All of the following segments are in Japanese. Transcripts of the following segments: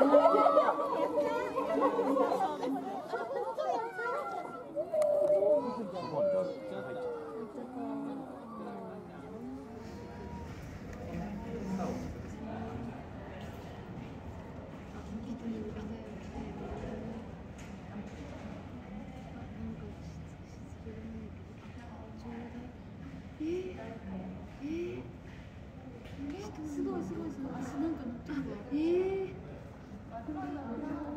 Oh, すごいすごいすごい。足なんか乗ってるえー。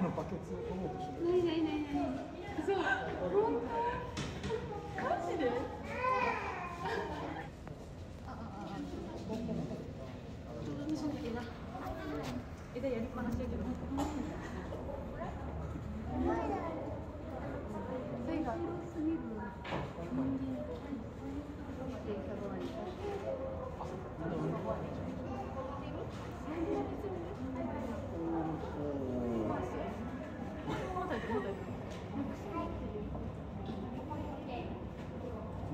あのバケツを持ってないないないないそう本当マジで枝やりっぱなしやけど。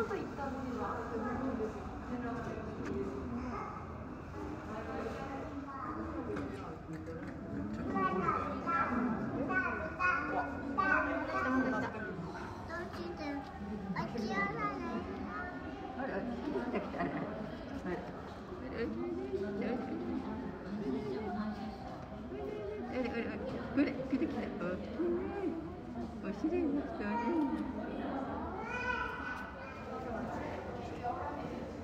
あ外行ったのにはあら、来た来た。あれあれあれこれ来て来た。おしれいな人ね。Thank you.